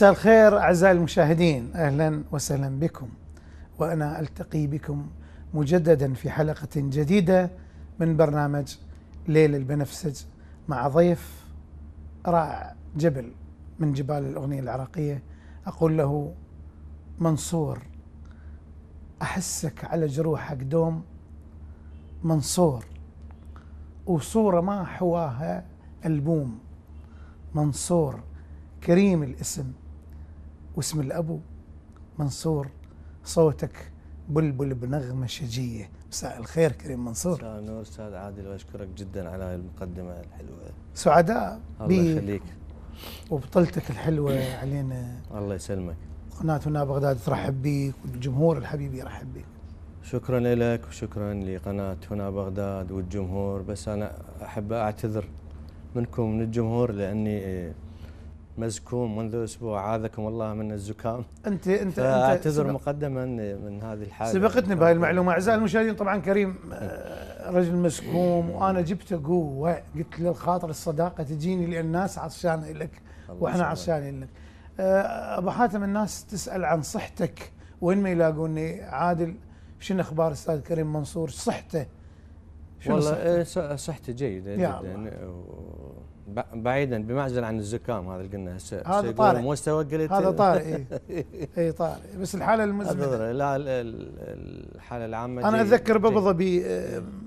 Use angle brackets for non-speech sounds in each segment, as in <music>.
مساء الخير أعزائي المشاهدين. أهلا وسهلا بكم. وأنا ألتقي بكم مجددا في حلقة جديدة من برنامج ليل البنفسج مع ضيف رائع جبل من جبال الأغنية العراقية. أقول له منصور أحسك على جروحك دوم؟ منصور. وصورة ما حواها ألبوم. منصور كريم الاسم. واسم الأبو منصور صوتك بلبل بنغمة شجية. مساء الخير كريم منصور. مساء النور أستاذ عادل وأشكرك جدا على هاي المقدمة الحلوة. سعداء الله يخليك. وبطلتك الحلوة علينا. الله يسلمك. قناة هنا بغداد ترحب بيك والجمهور الحبيب يرحب بيك. شكرا لك وشكرا لقناه هنا بغداد والجمهور. بس أنا أحب أعتذر منكم من الجمهور لأني مزكوم منذ أسبوع. عاذكم الله من الزكام. انت انت فأعتذر انت مقدما من هذه الحالة. سبقتني بهاي المعلومة. أعزائي المشاهدين طبعا كريم آه، رجل مسكوم وأنا جبته قوة. قلت له الخاطر الصداقة تجيني لأن الناس عطشانه لك وإحنا. عطشانين لك. آه، أبو حاتم الناس تسأل عن صحتك. وين ما يلاقوني عادل شنو أخبار أستاذ كريم منصور؟ صحته. والله صحته؟ إيه، صحتي جيدة جدا. بعيدا بمعزل عن الزكام هذا اللي قلنا هسه هذا طارئ. مستوى قلت هذا طارئ اي <laughs> اي طارئ. بس الحالة المزمنة. لا ال- ال- الحالة العامة أنا أتذكر بابو. ظبي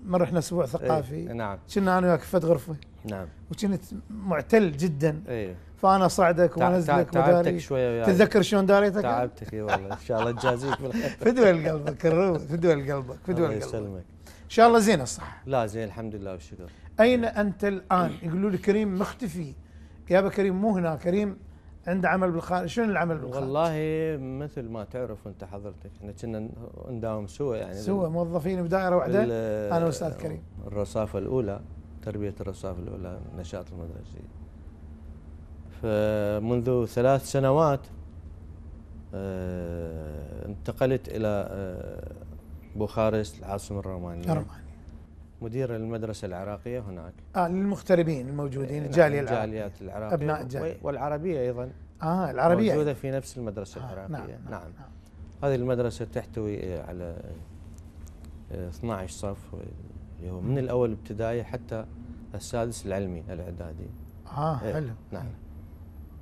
مره رحنا أسبوع إيه، ثقافي. نعم. كنا أنا وياك في غرفة. نعم. وكنت معتل جدا. اي فأنا اصعدك تع- وانزلك مداري شوية وياي. تتذكر شلون داريتك؟ تعبتك إي والله. إن شاء الله تجازيك <laughs> فدوى قلبك الروح. فدوى قلبك فدوى الله قلبك. يسلمك. إن شاء الله زين الصحة. لا زين الحمد لله والشكر. أين أنت الآن؟ يقولوا لي كريم مختفي. يا أبا كريم مو هنا. كريم عنده عمل بالخارج. شنو العمل بالخارج؟ والله مثل ما تعرف أنت حضرتك إحنا كنا نداوم سوا يعني سوى موظفين بدائره واحدة. بال- أنا وأستاذ كريم. الرصافه الأولى تربية الرصافه الأولى النشاط المدرسي فمنذ ثلاث سنوات آه، انتقلت إلى آه، بوخارست العاصمة الرومانية. روماني مدير المدرسة العراقية هناك. آه للمغتربين الموجودين نعم، الجاليه العربية. الجاليات العراقية. أبناء الجالية. والعربية أيضا. آه العربية. موجودة في نفس المدرسة آه العراقية. نعم, نعم, نعم, نعم. هذه المدرسة تحتوي على آه، 12 صف اللي هو من الأول ابتدائي حتى السادس العلمي الإعدادي. آه إيه، حلو. نعم.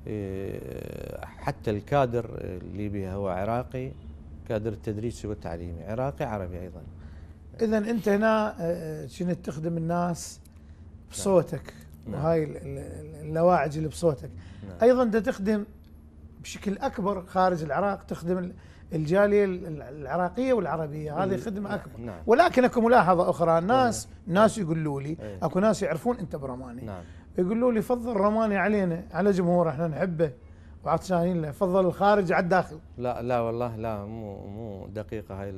إيه، حتى الكادر اللي بها هو عراقي كادر التدريسي والتعليمي. عراقي عربي أيضا. اذا أنت هنا آه، كنت تخدم الناس بصوتك؟ نعم. وهاي ال- ال- اللواعج اللي بصوتك. نعم. أيضا أنت تخدم بشكل أكبر خارج العراق تخدم ال- الجالية ال- العراقية والعربية. هذه خدمة أكبر. نعم. ولكن أكو ملاحظة أخرى. الناس ناس يقولوا لي إيه. أكو ناس يعرفون أنت برماني. نعم. يقولوا لي فضل روماني علينا على جمهور إحنا نحبه. وعطشانين له. فضل الخارج على الداخل. لا لا والله لا مو مو دقيقة هاي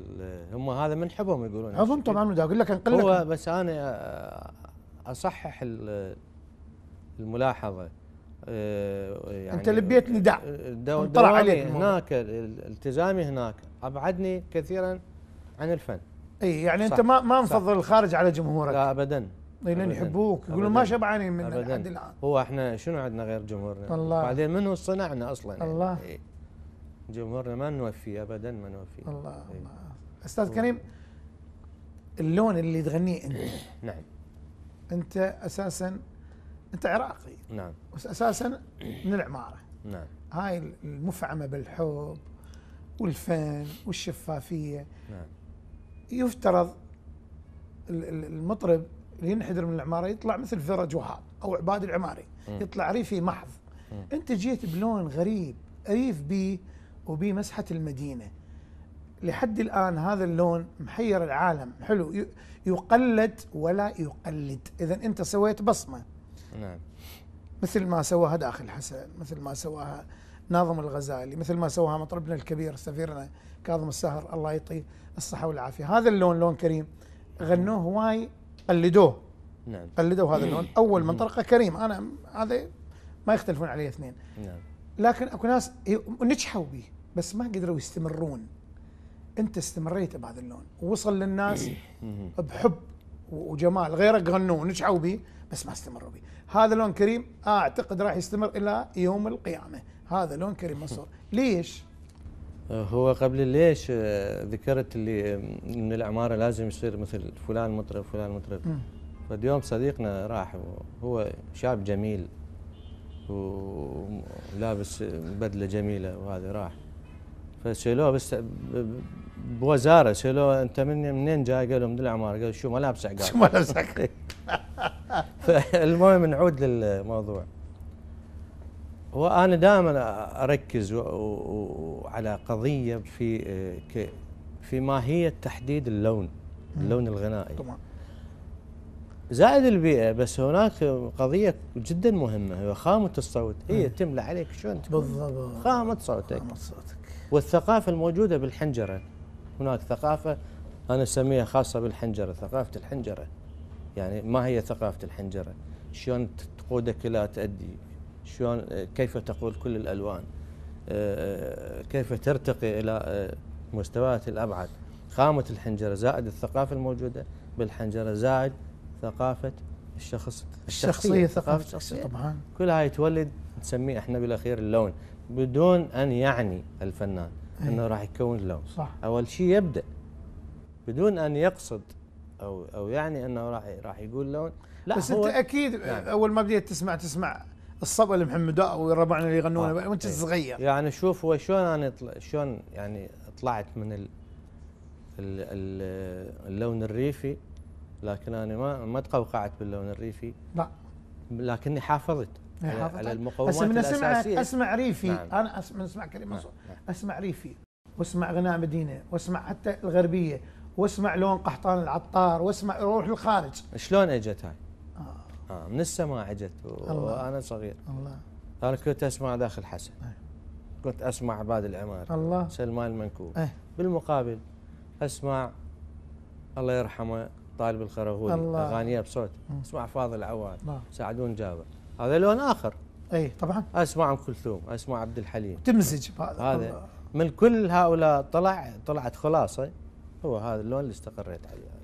هم هذا من حبهم يقولون. اظن طبعا أقول لك انقل هو لك بس أنا آه، أصحح ال- الملاحظة آه، يعني أنت لبيت نداء. انطلع دوامي عليك. هناك ال- التزامي هناك أبعدني كثيرا عن الفن. إي يعني أنت صح، ما ما صح. مفضل الخارج على جمهورك. لا ابدا. لأن. يحبوك يقولون. ما شبعانين من لحد الآن هو إحنا شنو عندنا غير جمهورنا الله. بعدين منو صنعنا أصلا. الله. إيه. جمهورنا ما نوفي ابدا ما نوفي الله إيه. الله أستاذ كريم اللون اللي تغنيه أنت <clears throat> نعم أنت أساسا أنت عراقي نعم بس أساسا من العمارة نعم هاي المفعمة بالحب والفن والشفافية نعم يفترض ال- ال- المطرب ينحدر من العمارة يطلع مثل فرج وهاب أو عباد العماري مم. يطلع ريفي محض. مم. أنت جيت بلون غريب ريف بي وبي مسحة المدينة. لحد الآن هذا اللون محير العالم حلو يقلد ولا يقلد. اذا أنت سويت بصمة. نعم. مثل ما سواها داخل حسن مثل ما سواها ناظم الغزالي مثل ما سواها مطربنا الكبير سفيرنا كاظم السهر الله يعطيه الصحة والعافية. هذا اللون لون كريم غنوه هواي قلدوه نعم. قلدوا هذا اللون. <clears throat> أول من طرقه كريم. أنا هذا ما يختلفون عليه اثنين. نعم. لكن أكو ناس نجحوا به بس ما قدروا يستمرون. أنت استمريت بهذا اللون. ووصل للناس. <clears throat> بحب وجمال. غيرك غنوه ونجحوا به بس ما استمروا به هذا لون كريم أعتقد راح يستمر إلى يوم القيامة. هذا لون كريم منصور <laughs> ليش؟ هو قبل ليش آه، ذكرت اللي من العمارة لازم يصير مثل فلان مطرب فلان مطرب؟ فاليوم صديقنا راح هو شاب جميل ولابس بدلة جميلة وهذا راح. فسألوه بس بوزارة سألوه أنت من منين جاي؟ قالوا من العمارة. قال شو ملابس عقال شو ملابس عقال <laughs> فالمهم نعود للموضوع. وأنا دائما أركز على قضية في في ماهيه تحديد اللون اللون الغنائي. طبعا زائد البيئة بس هناك قضية جدا مهمة هي خامة الصوت. هي تملى عليك شلون بالضبط. خامة صوتك. خامة صوتك. والثقافة الموجودة بالحنجرة. هناك ثقافة أنا أسميها خاصة بالحنجرة ثقافة الحنجرة. يعني ما هي ثقافة الحنجرة؟ شلون تقودك إلى تؤدي شلون كيف تقول كل الألوان؟ آه، كيف ترتقي إلى آه، مستويات الأبعد؟ خامة الحنجرة زائد الثقافة الموجودة بالحنجرة زائد ثقافة الشخص الشخصية ثقافة الشخصية. طبعا. كل هاي تولد نسميه إحنا بالأخير اللون بدون أن يعني الفنان أي. إنه راح يكون لون. صح. أول شيء يبدأ بدون أن يقصد أو أو يعني إنه راح راح يقول لون لا بس أنت أكيد يعني أول ما بديت تسمع تسمع الصبا لمحمد والربعنا اللي يغنون آه. وانت إيه. صغير يعني شوف هو شلون أنا شلون يعني طلعت من ال اللون الريفي لكن أنا ما ما تقوقعت باللون الريفي لا لكني حافظت على, على المقومات بس من اسمع أسمع ريفي نعم. أنا اسمع أسمع كلمة نعم. نعم. أسمع ريفي وأسمع غناء مدينة وأسمع حتى الغربية وأسمع لون قحطان العطار وأسمع روح الخارج شلون إجت هاي؟ آه. من السماء اجت وأنا صغير. الله. أنا كنت أسمع داخل حسن. أيه. كنت أسمع عباد العمار الله. سلمان المنكوب. أيه. بالمقابل أسمع الله يرحمه طالب الخرغولي أغانيه بصوت أسمع فاضل عواد سعدون جابر. هذا لون آخر. اي طبعا. أسمع أم كلثوم أسمع عبد الحليم. تمزج بهذا هذا من كل هؤلاء طلع طلعت خلاصة هو هذا اللون اللي استقريت عليه.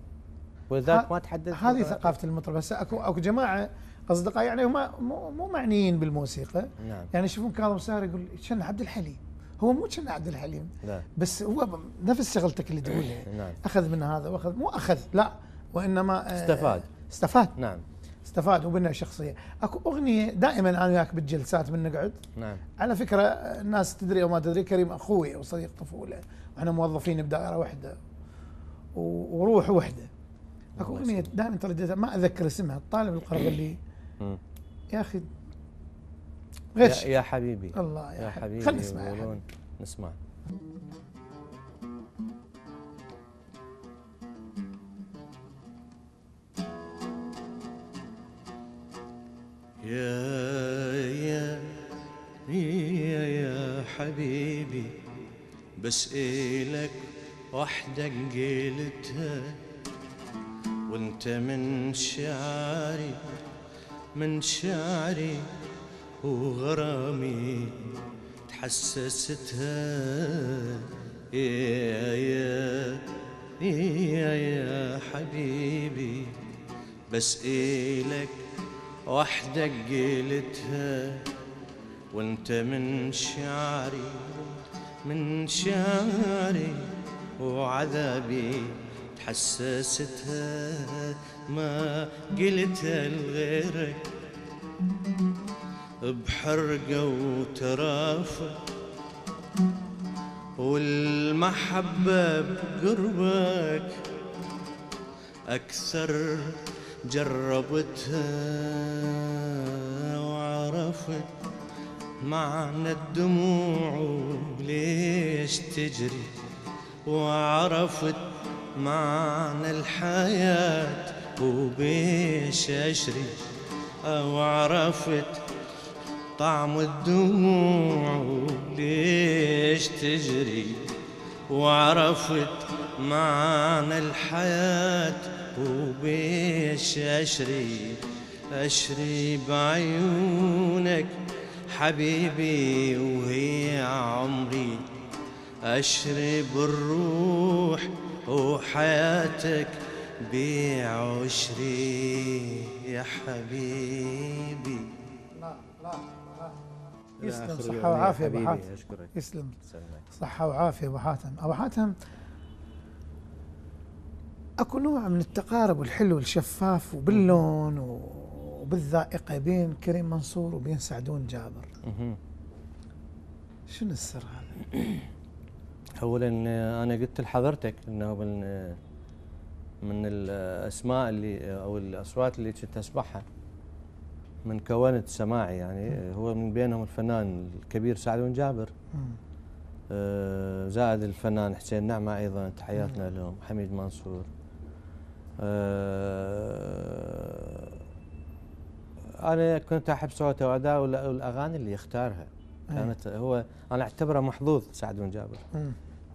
ولذلك ما تحدد هذه ثقافة المطرب. بس اكو أكو جماعة أصدقاء يعني هم مو, مو معنيين بالموسيقى. نعم. يعني يشوفون كاظم ساهر يقول شن عبد الحليم؟ هو مو كان عبد الحليم لا. بس هو نفس شغلتك اللي تقولها <coughs> نعم. أخذ من هذا واخذ مو أخذ لا. وإنما آه، استفاد. استفاد. نعم. استفاد وبنى شخصية. أكو أغنية دائما أنا وياك بالجلسات من نقعد نعم. على فكرة الناس تدري أو ما تدري كريم أخوي وصديق طفولة. وإحنا موظفين بدائرة واحدة. وروح وحدة. أكو أغنية دائما ترددها ما اذكر اسمها الطالب القرغلي يا أخي غش. يا, يا حبيبي. الله يا, يا حبيبي. خلينا نسمع نسمع يا يا يا يا حبيبي بس إلك وحدة قيلتها وانت من شعري من شعري وغرامي تحسستها. يا يا يا يا حبيبي بس إلك وحدك قلتها وانت من شعري من شعري وعذابي. تحسستها ما قلتها لغيرك. بحرقة وترافة والمحبة بقربك. أكثر جربتها وعرفت معنى الدموع ليش تجري. وعرفت معنى الحياة وبيش أشري أو عرفت طعم الدموع ليش تجري؟ وعرفت معنى الحياة وبيش أشري أشري بعيونك حبيبي وهي عمري. أشري بالروح وحياتك بيع وشري يا حبيبي لا لا لا إلى يسلم صحة. وعافية أبو حاتم. يسلم. صحة وعافية أبو حاتم أبو حاتم أكو نوع من التقارب الحلو الشفاف وباللون وبالذائقة بين كريم منصور وبين سعدون جابر. شنو السر هذا؟ <clears throat> اولا أنا قلت لحضرتك إنه من من الأسماء اللي أو الأصوات اللي كنت أسمعها من كونت سماعي يعني هو من بينهم الفنان الكبير سعد بن جابر. آه، زائد الفنان حسين نعمة أيضا تحياتنا لهم حميد منصور. آه، أنا كنت أحب صوته وأداءه والأ- والأغاني اللي يختارها. أي. كانت هو أنا أعتبره محظوظ سعد بن جابر.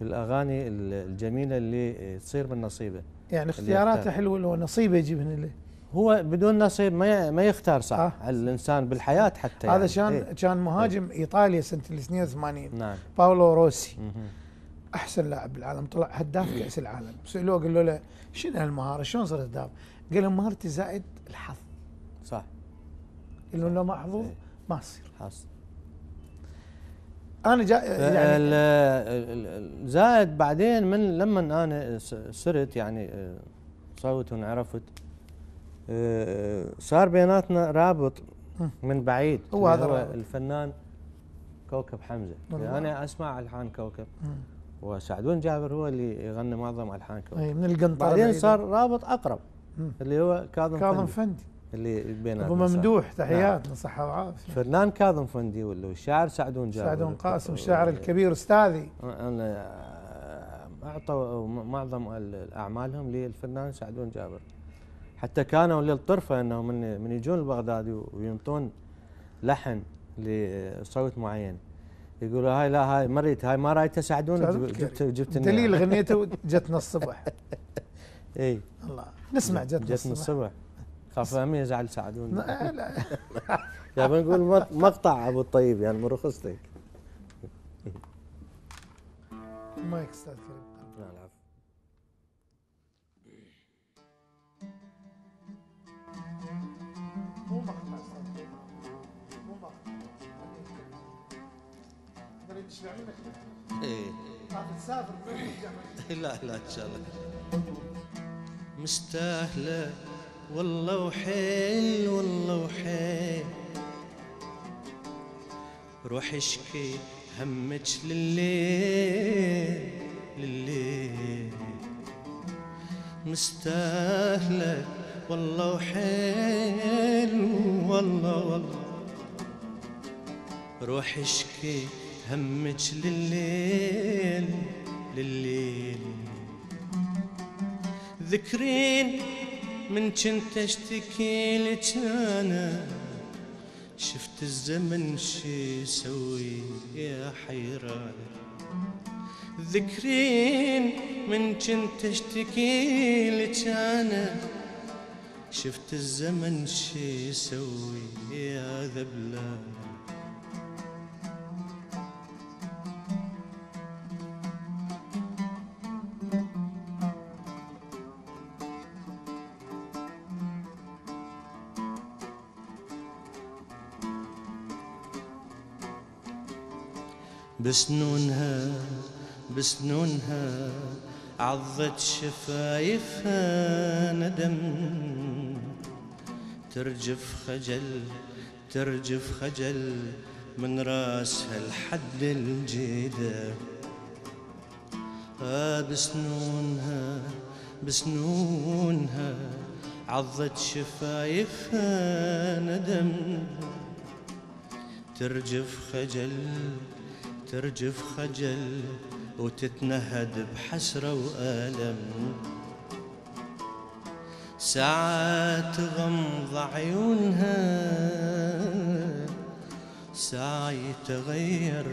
مم. بالأغاني ال- الجميلة اللي تصير من نصيبه يعني اختياراته. حلوة لو نصيبه يجيبهن له هو بدون نصيب ما ما يختار صح آه. الإنسان بالحياة حتى هذا يعني. كان إيه. كان مهاجم إيطاليا سنة ال 82 نعم باولو روسي مهم. أحسن لاعب بالعالم طلع هداف كأس العالم سألوه قالوا له شنو هالمهارة شلون صرت هداف؟ قال لهم مهارتي زائد الحظ صح قال لهم لو ما حظوظ إيه. ما تصير حصل أنا جا يعني يعني زائد بعدين من لما أنا صرت يعني آه، صوت وانعرفت آه، صار بيناتنا رابط. من بعيد هو هذا الرابط. الفنان كوكب حمزة والله. أنا أسمع ألحان كوكب. وسعدون جابر هو اللي يغني معظم ألحان كوكب اي من القنطرة بعدين. صار رابط أقرب. اللي هو كاظم, كاظم فندي اللي بيناتنا أبو. ممدوح تحياتنا صحة وعافية. فنان كاظم فندي ولا الشاعر سعدون جابر. سعدون قاسم الشاعر الكبير أستاذي. أنا أعطوا معظم ال- أعمالهم للفنان سعدون جابر. حتى كانوا للطرفة أنه من من يجون لبغداد وينطون لحن لصوت معين. يقولوا هاي لا هاي مريت هاي ما رايته سعدون سعدون جب- جبت جبت. دليل غنيته جتنا الصبح. <laughs> إي. الله نسمع جتنا جتنا الصبح. الصبح. خاف أمي يزعل سعدون لا لا. <laughs> يا بنقول مق- مقطع أبو الطيب يعني من رخصتك مايك أستاذ كريم لا العفو. مو مقطع أستاذ كريم مو مقطع. تريد تشبع منك إيه. هذا تسافر. ترجع لا لا إن شاء الله. مستاهلة. والله وحيل والله وحيل. روح اشكي همك لليل لليل. مستاهله والله وحيل والله والله. روح اشكي همك لليل لليل. ذكرين من كنت اشتكي لك أنا. شفت الزمن شي يسوي يا حيران. ذكرين من كنت اشتكي لك أنا. شفت الزمن شي يسوي يا ذبلان. بسنونها بسنونها عضت شفايفها ندم. ترجف خجل ترجف خجل من راسها لحد الجيدة. آه بسنونها بسنونها عضت شفايفها ندم. ترجف خجل ترجف خجل وتتنهد بحسرة وألم. ساعات غمض عيونها ساعة يتغير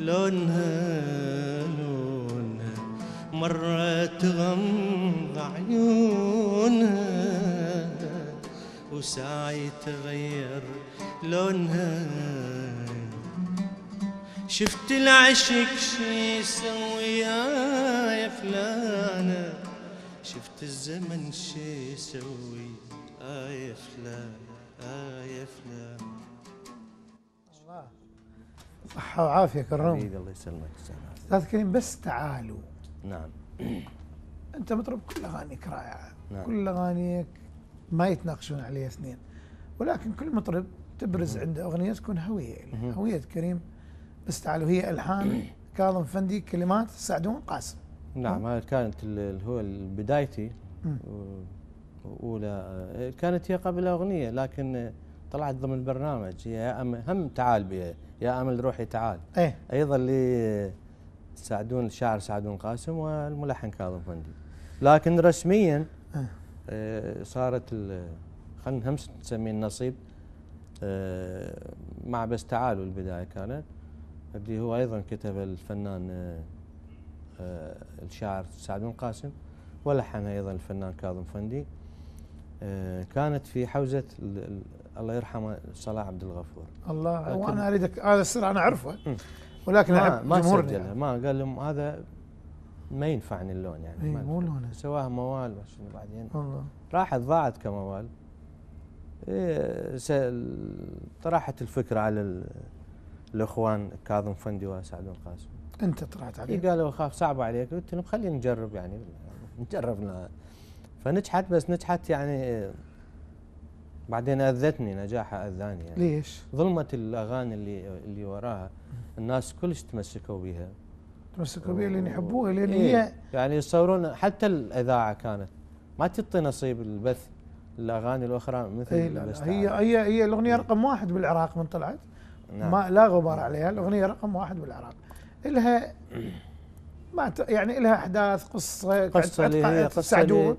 لونها لونها. مرة تغمض عيونها وساعة يتغير لونها. شفت العشق شي يسوي يا فلانة؟ شفت الزمن شي يسوي يا فلان آه يا فلان الله صحة وعافية كرم. حبيبي الله يسلمك. أستاذ كريم بس تعالوا. نعم. أنت مطرب كل أغانيك رائعة. نعم. كل أغانيك ما يتناقشون عليها اثنين ولكن كل مطرب تبرز عنده أغنية تكون هوية. هوية كريم. بس تعالوا هي ألحان <clears throat> كاظم فندي كلمات سعدون قاسم. نعم هذه كانت ال- اللي هو بدايتي. اولى كانت هي قبل أغنية لكن طلعت ضمن البرنامج هي يا أم هم تعال بها يا امل روحي تعال. إيه. أيضا اللي سعدون الشاعر سعدون قاسم والملحن كاظم فندي. لكن رسميا آه. آه، صارت خلينا هم نسميه النصيب. آه، مع بس تعالوا البداية كانت. اللي هو أيضا كتب الفنان آه، آه، الشاعر سعدون قاسم ولحنها أيضا الفنان كاظم فندي. آه، كانت في ال- الله يرحمه صلاح عبد الغفور. الله وأنا أريدك هذا السر أنا أعرفه. ولكن ما, ما جمهورنا سجلها ما قال لهم هذا ما ينفعني اللون يعني اي ما مو لونه. سواها موال بس بعدين. والله. راحت ضاعت كموال. إيه طرحت الفكرة على الإخوان كاظم فندي وسعد القاسم أنت طلعت عليه. إيه قالوا خاف صعب عليك. قلت لهم خلينا نجرب يعني نجرب لنا. فنجحت بس نجحت يعني بعدين أذتني نجاحها أذاني يعني. ليش؟ ظلمه الأغاني اللي اللي وراها. الناس كلش تمسكوا بها تمسكوا بها لأن يحبوها لأن إيه هي يعني يصورون حتى الإذاعة كانت. ما تعطي نصيب البث الأغاني الأخرى مثل إيه لا بس لا هي. هي هي الأغنية رقم واحد بالعراق من طلعت. نعم. ما لا غبار عليها الأغنية رقم واحد بالعراق. إلها <clears throat> ما ت- يعني لها أحداث قصة قصة اللي هي قصة سعدون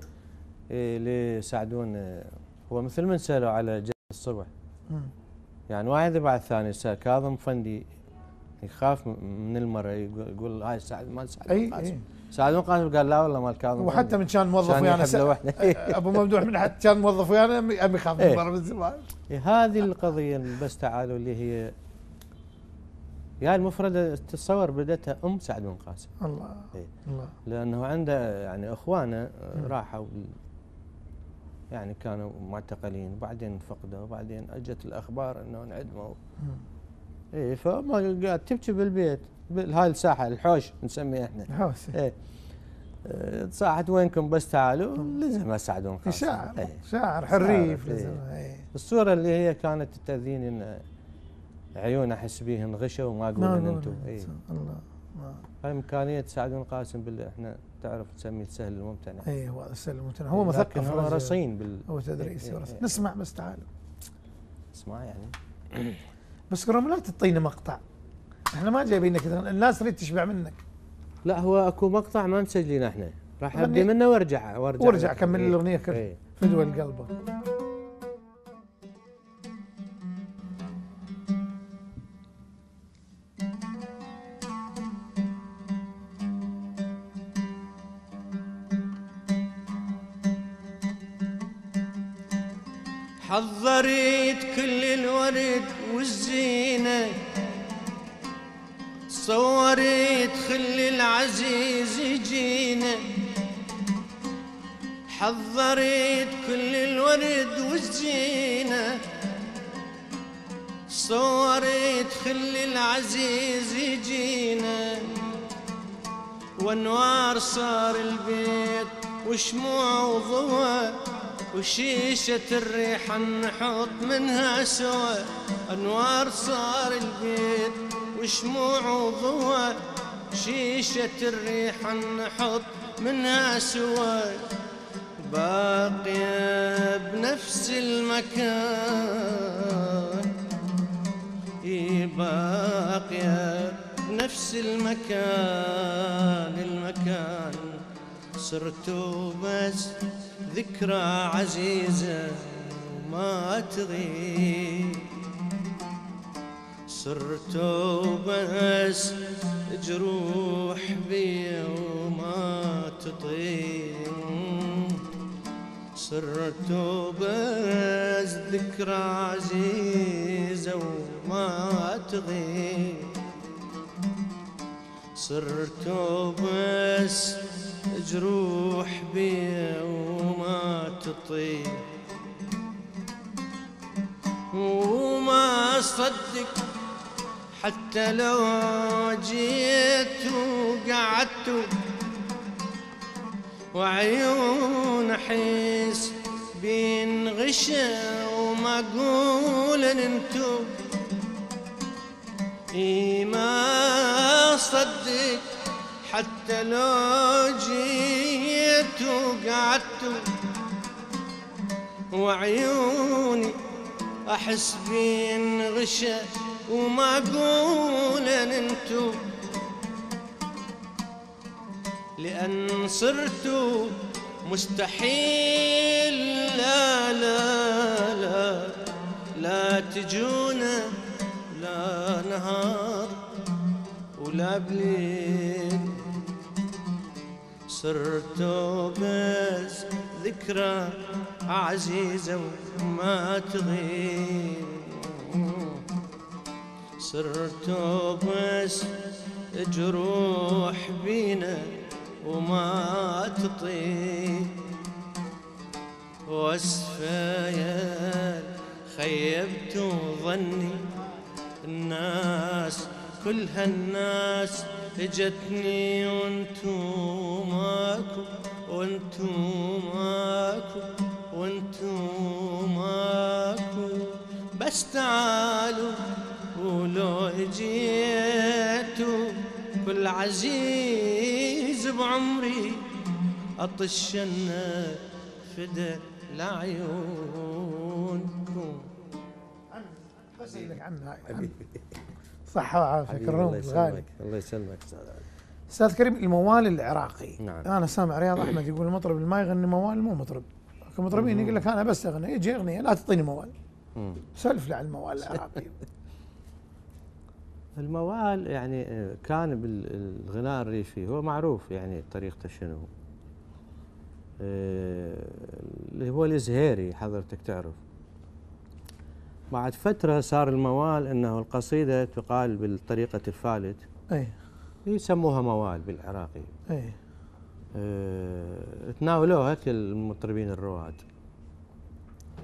إيه، اللي سعدون آه، هو مثل من سالوا على جد الصبح. مم. يعني واحد بعد ثاني سأل كاظم فندي يخاف من المرة يقول, هاي سعد مال سعد اي القاسم سعد القاسم قال لا والله مال كاظم وحتى. من كان موظف ويانا س-. <laughs> أبو ممدوح من حتى كان موظف ويانا ابي إيه. من برا من زمان إيه، هذه القضية اللي بس تعالوا اللي هي يا المفردة تتصور بدتها أم سعد بن قاسم الله إيه. الله لأنه عنده يعني أخوانه آه،. راحوا يعني كانوا معتقلين وبعدين فقدوا وبعدين أجت الأخبار إنه انعدموا. اي فما قاعد تبكي بالبيت بهاي الساحة الحوش نسميه إحنا هوسه إيه آه، صاحت وينكم بس تعالوا لازم اساعدون خاصة. شاعر إيه. شاعر حريف إيه. لازم إيه. الصورة اللي هي كانت تأذيني إن عيون أحس بيهن غشوا وما ما أقول إن أنتم إيه. اي الله هاي إمكانية تساعدون قاسم بال إحنا تعرف تسميه السهل الممتنع اي هو السلم هو لكن مثقف هو. رصين بال هو تدريسي إيه، ورصين. إيه. نسمع بس تعالوا اسمع يعني بس كرم لا تعطينا مقطع إحنا ما جايبينك الناس تريد تشبع منك لا هو اكو مقطع ما مسجلين إحنا راح. ابدي منه وارجع وارجع وارجع. كمل إيه. الأغنية كلها إيه. فدوى القلب حضريت كل الورد والزينة صوريت خل العزيز يجينا. حضريت كل الورد والزينة. صوريت خل العزيز يجينا. وانوار صار البيت وشموع وضوى وشيشة الريحة نحط منها سوا انوار صار البيت وشموع وضوى شيشة الريحة نحط منها سوا باقية بنفس المكان. إي باقية بنفس المكان المكان. صرت بس ذكرى عزيزة وما تغيب صرت بس جروح بي وما تطيب صرت بس ذكرى عزيزة وما تغيب صرت بس جروح بي وما تطيب وما صدق حتى لو جيت وقعدت وعيون احس بين غشا وما أقول انتو إي ما صدق حتى لو جيت وقعدت وعيوني أحس بين غشا وما أقول انتو لأن صرتوا مستحيل. لا لا لا لا تجونا لا نهار ولا بليل. صرتوا بس ذكرى عزيزة وما تغيب. صرتوا بس جروح بينا وما تطيب واسفايا خيبت ظني الناس كل هالناس اجتني وانتو ماكو وانتو ماكو وانتو ماكو. بس تعالوا ولو اجيتوا كل عزيز بعمري اطشنا فدا لعيونكم عنها صحة وعافية الله الغالي يسلمك الله يسلمك أستاذ كريم الموال العراقي. نعم. أنا سامع رياض أحمد يقول المطرب اللي ما يغني موال مو مطرب. المطربين يقول لك أنا بس اغني يجي أغنية لا تعطيني موال. لي عن الموال العراقي. <laughs> الموال يعني آه، كان بالغناء الريفي هو معروف يعني طريقته شنو؟ آه، اللي هو الزهيري حضرتك تعرف. بعد فترة صار الموال إنه القصيدة تقال بالطريقة الفالت أي. يسموها موال بالعراقي. أي. آه، تناولوها المطربين الرواد.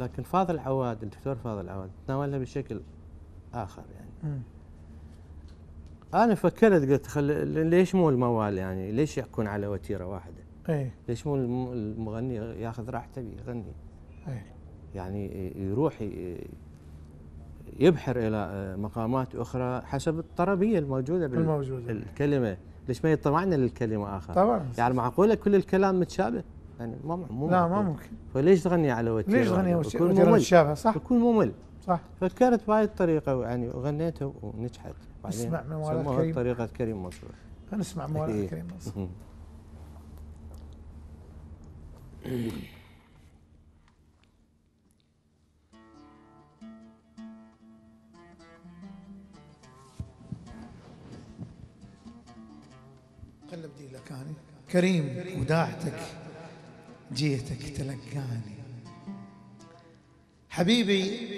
لكن فاضل عواد الدكتور فاضل عواد تناولها بشكل آخر يعني. مم. أنا فكرت قلت خل... ليش مو الموال يعني؟ ليش يكون على وتيرة واحدة؟ اي ليش مو الم- المغني ياخذ راحته يغني اي يعني يروح يبحر إلى آه، مقامات أخرى حسب الطربية الموجودة الموجودة. بالكلمة ليش ما يطمعنا للكلمة آخر؟ طبعا. يعني معقولة كل الكلام متشابه؟ يعني ما مو لا ما. ممكن. فليش تغني على وتيرة ليش غني واحدة؟ يكون وتيرة ممل. متشابهة؟ صح. يكون ممل. صح فكرت بهاي الطريقة يعني وغنيتها ونجحت بعدين اسمع من سموها كريم. طريقة كريم منصور نسمع موال إيه. كريم. قلب دي أنا كريم وداعتك جيتك تلقاني حبيبي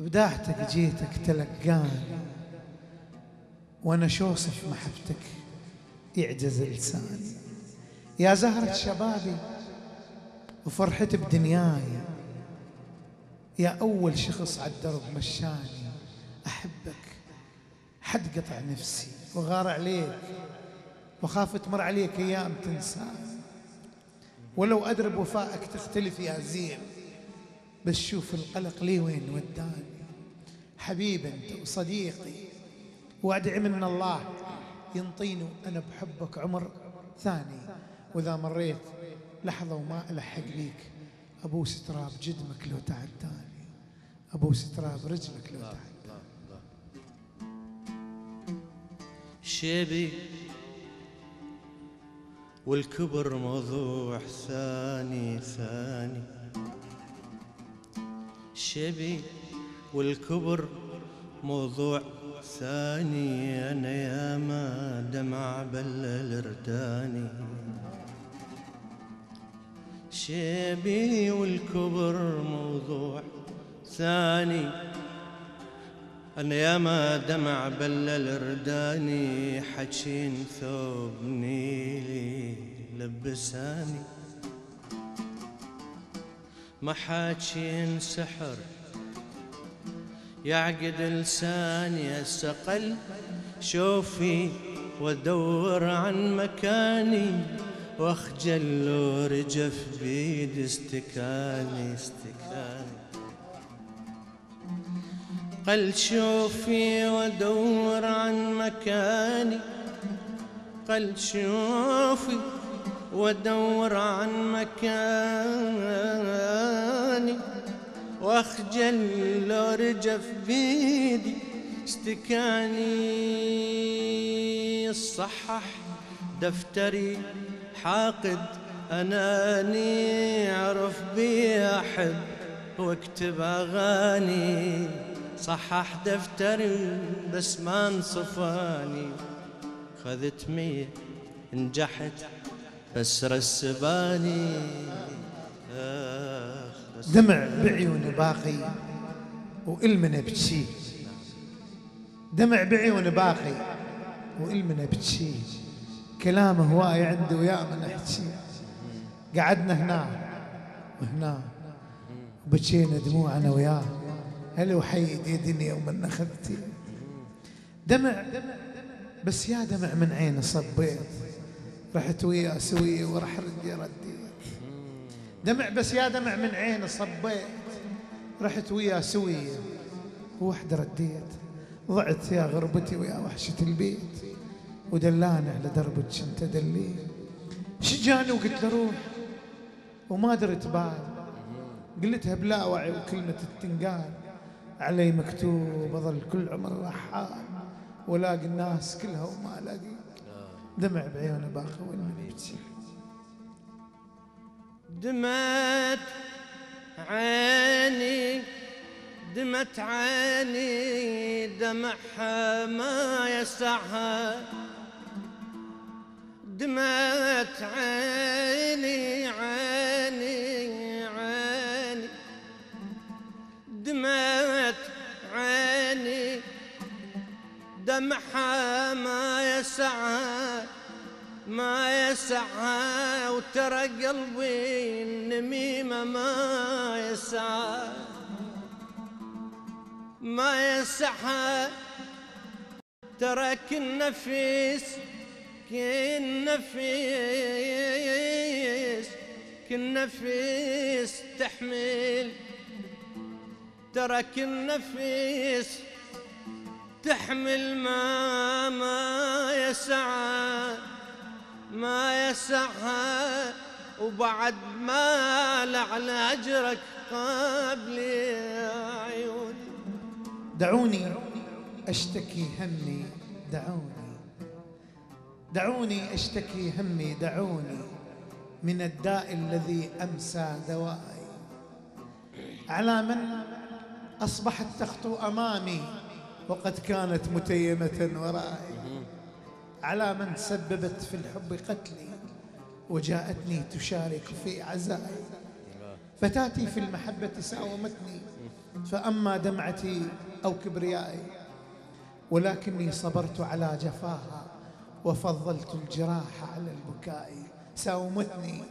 بداعتك جيتك تلقاني. وأنا شوصف محبتك؟ يعجز لساني. يا زهرة شبابي وفرحتي بدنياي. يا أول شخص على الدرب مشاني. أحبك حد قطع نفسي وغار عليك. وخاف تمر عليك أيام تنساني. ولو أدري بوفائك تختلف يا زين. بس شوف القلق لي وين وداني حبيب أنت وصديقي وأدعي من الله ينطيني أنا بحبك عمر ثاني. وإذا مريت لحظة وما ألحق بيك أبوس تراب جدمك لو تعداني. أبوس تراب رجلك لو تعداني. شيبي والكبر موضوع ثاني ثاني. شيبي والكبر موضوع ثاني. أنا يا ما دمع بلل رداني شيبي والكبر موضوع ثاني. أنا يا ما دمع بلل رداني حجين ثوب نيلي لبساني. ما حاجين سحر. يعقد لساني استقل شوفي وادور عن مكاني واخجل لو رجف بيد استكاني استكاني. قل شوفي وادور عن مكاني قل شوفي وادور عن مكاني وأخجل لو رجف بيدي استكاني الصحح دفتري حاقد أناني أعرف بي احب وأكتب أغاني. صحح دفتري بس ما انصفاني خذت مية نجحت. بس رسباني دمع بعيوني باقي وإلمنا بتشي دمع بعيوني باقي وإلمنا بتشي كلامه هواي عندي ويا من احكي قعدنا هنا وهنا وبكينا دموع أنا وياه. هل وحيد يا دنيا ومن أخذتي؟ دمع بس يا دمع من عيني صبيت. رحت وياه سويه وراح ردي. رديت دمع بس يا دمع من عيني صبيت. رحت وياه سويه ووحده رديت. ضعت يا غربتي ويا وحشة البيت. ودلاني على دربك انت دليل شجاني وقلت له روح. وما درت بال. قلتها بلا وعي وكلمة التنقال. علي مكتوب أظل كل عمر رحال. ولاقي الناس كلها وما الاقي دمع بعيوني باقي والمن يبكي دمت عيني دمت عيني دمعها ما يسعها. دمت عيني عيني عيني. دمت دمعها ما يسعها ما يسعها وترى قلبي النميمة ما يسعها ما يسعها ترى كل نفيس كل نفيس كل نفيس تحمل. ترى كل نفيس تحمل ما ما يسعى ما يسعها وبعد ما على أجرك قبل عيوني. دعوني أشتكي همي دعوني. دعوني أشتكي همي دعوني. من الداء الذي أمسى دوائي. على من أصبحت تخطو أمامي وقد كانت متيمة ورائي على من سببت في الحب قتلي وجاءتني تشارك في عزائي. فتاتي في المحبة ساومتني فأما دمعتي أو كبريائي. ولكني صبرت على جفاها وفضلت الجراح على البكاء. ساومتني